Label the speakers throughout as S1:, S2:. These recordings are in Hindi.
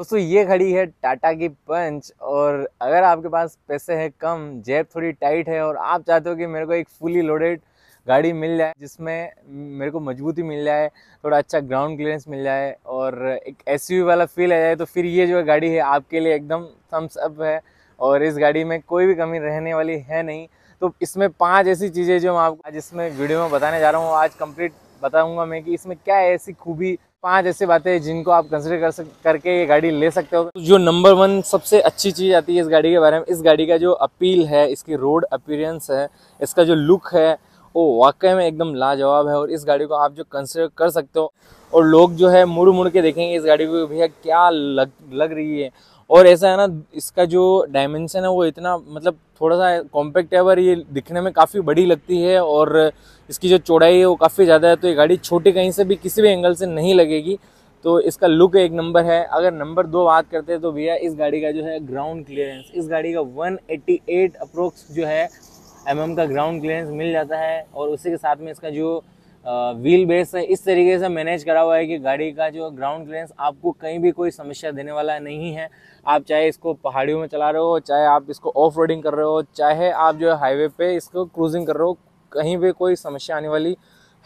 S1: दोस्तों, ये खड़ी है टाटा की पंच और अगर आपके पास पैसे हैं कम, जेब थोड़ी टाइट है और आप चाहते हो कि मेरे को एक फुली लोडेड गाड़ी मिल जाए जिसमें मेरे को मजबूती मिल जाए, थोड़ा अच्छा ग्राउंड क्लियरेंस मिल जाए और एक एस वाला फील आ जाए तो फिर ये जो गाड़ी है आपके लिए एकदम थम्स अप है और इस गाड़ी में कोई भी कमी रहने वाली है नहीं। तो इसमें पाँच ऐसी चीज़ें जो मैं आपको आज इसमें वीडियो में बताने जा रहा हूँ। आज कंप्लीट बताऊँगा मैं कि इसमें क्या ऐसी खूबी, पाँच ऐसी बातें हैं जिनको आप कंसिडर कर सक, करके ये गाड़ी ले सकते हो। जो नंबर वन सबसे अच्छी चीज़ आती है इस गाड़ी के बारे में, इस गाड़ी का जो अपील है, इसकी रोड अपीरेंस है, इसका जो लुक है, वो वाकई में एकदम लाजवाब है और इस गाड़ी को आप जो कंसिडर कर सकते हो। और लोग जो है मुड़ मुड़ के देखेंगे इस गाड़ी को, भैया, क्या लग लग रही है? और ऐसा है ना, इसका जो डायमेंशन है वो इतना मतलब थोड़ा सा कॉम्पैक्ट है, पर ये दिखने में काफ़ी बड़ी लगती है और इसकी जो चौड़ाई है वो काफ़ी ज़्यादा है तो ये गाड़ी छोटी कहीं से भी, किसी भी एंगल से नहीं लगेगी। तो इसका लुक एक नंबर है। अगर नंबर दो बात करते हैं तो भैया इस गाड़ी का जो है ग्राउंड क्लियरेंस इस गाड़ी का 188 अप्रोक्स जो है एम का ग्राउंड क्लियरेंस मिल जाता है और उसी के साथ में इसका जो व्हील बेस है, इस तरीके से मैनेज करा हुआ है कि गाड़ी का जो ग्राउंड क्लियरेंस आपको कहीं भी कोई समस्या देने वाला नहीं है। आप चाहे इसको पहाड़ियों में चला रहे हो, चाहे आप इसको ऑफ़ रोडिंग कर रहे हो, चाहे आप जो है हाईवे पे इसको क्रूजिंग कर रहे हो, कहीं भी कोई समस्या आने वाली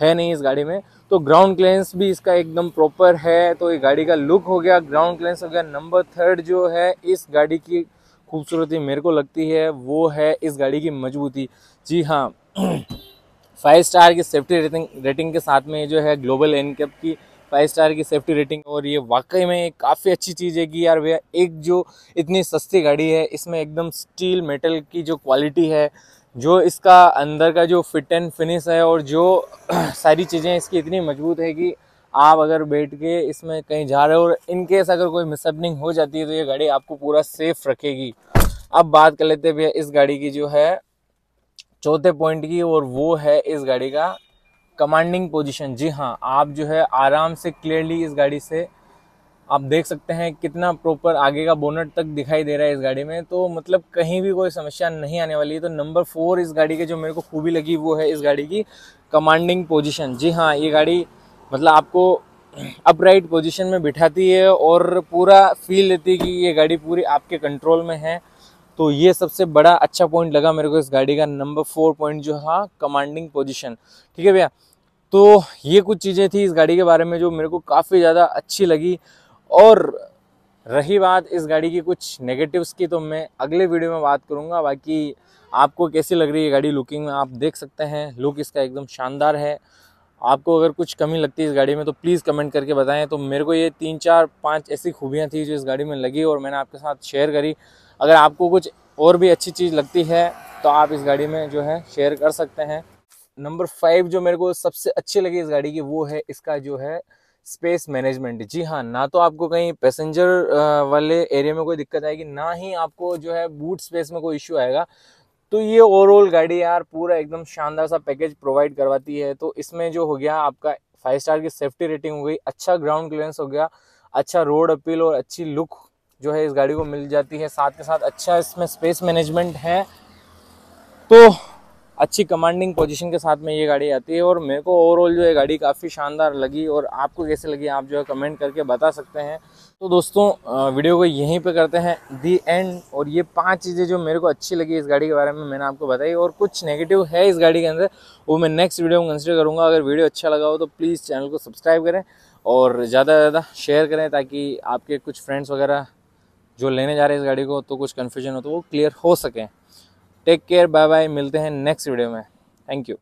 S1: है नहीं इस गाड़ी में। तो ग्राउंड क्लियरेंस भी इसका एकदम प्रॉपर है। तो ये गाड़ी का लुक हो गया ग्राउंड क्लियरेंस हो गया। नंबर थर्ड जो है, इस गाड़ी की खूबसूरती मेरे को लगती है, वो है इस गाड़ी की मजबूती। जी हाँ फाइव स्टार की सेफ्टी रेटिंग रेटिंग के साथ में जो है ग्लोबल एनकेप की फाइव स्टार की सेफ्टी रेटिंग और ये वाकई में काफ़ी अच्छी चीज़ है कि यार भैया, एक जो इतनी सस्ती गाड़ी है, इसमें एकदम स्टील मेटल की जो क्वालिटी है, जो इसका अंदर का जो फिट एंड फिनिश है और जो सारी चीज़ें इसकी इतनी मज़बूत है कि आप अगर बैठ के इसमें कहीं जा रहे हो और इनकेस अगर कोई मिसअपनिंग हो जाती है तो ये गाड़ी आपको पूरा सेफ़ रखेगी। अब बात कर लेते हैं भैया, इस गाड़ी की जो है चौथे पॉइंट की और वो है इस गाड़ी का कमांडिंग पोजीशन जी हाँ आप जो है आराम से क्लियरली इस गाड़ी से आप देख सकते हैं कितना प्रॉपर आगे का बोनट तक दिखाई दे रहा है इस गाड़ी में। तो मतलब कहीं भी कोई समस्या नहीं आने वाली है। तो नंबर फोर इस गाड़ी के जो मेरे को खूबी लगी, वो है इस गाड़ी की कमांडिंग पोजीशन जी हाँ ये गाड़ी मतलब आपको अपराइट पोजीशन में बिठाती है और पूरा फील लेती है कि ये गाड़ी पूरी आपके कंट्रोल में है। तो ये सबसे बड़ा अच्छा पॉइंट लगा मेरे को इस गाड़ी का नंबर फोर पॉइंट जो था कमांडिंग पोजीशन ठीक है भैया? तो ये कुछ चीज़ें थी इस गाड़ी के बारे में जो मेरे को काफ़ी ज़्यादा अच्छी लगी। और रही बात इस गाड़ी की कुछ नेगेटिव्स की तो मैं अगले वीडियो में बात करूँगा। बाकी आपको कैसी लग रही है गाड़ी लुकिंग में? आप देख सकते हैं लुक इसका एकदम शानदार है। आपको अगर कुछ कमी लगती है इस गाड़ी में तो प्लीज़ कमेंट करके बताएँ। तो मेरे को ये तीन, चार, पाँच ऐसी खूबियाँ थी जो इस गाड़ी में लगी और मैंने आपके साथ शेयर करी। अगर आपको कुछ और भी अच्छी चीज़ लगती है तो आप इस गाड़ी में जो है शेयर कर सकते हैं। नंबर फाइव जो मेरे को सबसे अच्छी लगी इस गाड़ी की, वो है इसका जो है स्पेस मैनेजमेंट जी हाँ ना तो आपको कहीं पैसेंजर वाले एरिया में कोई दिक्कत आएगी, ना ही आपको जो है बूट स्पेस में कोई इश्यू आएगा। तो ये ओवरऑल गाड़ी यार पूरा एकदम शानदार सा पैकेज प्रोवाइड करवाती है। तो इसमें जो हो गया आपका फाइव स्टार की सेफ्टी रेटिंग हो गई अच्छा ग्राउंड क्लियरेंस हो गया अच्छा रोड अपील और अच्छी लुक जो है इस गाड़ी को मिल जाती है। साथ के साथ अच्छा इसमें स्पेस मैनेजमेंट है। तो अच्छी कमांडिंग पोजीशन के साथ में ये गाड़ी आती है और मेरे को ओवरऑल जो है गाड़ी काफ़ी शानदार लगी और आपको कैसे लगी आप जो है कमेंट करके बता सकते हैं। तो दोस्तों वीडियो को यहीं पे करते हैं। दी एंड और ये पाँच चीज़ें जो मेरे को अच्छी लगी इस गाड़ी के बारे में मैंने आपको बताई और कुछ नेगेटिव है इस गाड़ी के अंदर, वो मैं नेक्स्ट वीडियो में कंसिडर करूँगा। अगर वीडियो अच्छा लगा हो तो प्लीज़ चैनल को सब्सक्राइब करें और ज़्यादा से ज़्यादा शेयर करें ताकि आपके कुछ फ्रेंड्स वगैरह जो लेने जा रहे हैं इस गाड़ी को तो कुछ कन्फ्यूज़न हो तो वो क्लियर हो सके। टेक केयर बाय बाय मिलते हैं नेक्स्ट वीडियो में। Thank you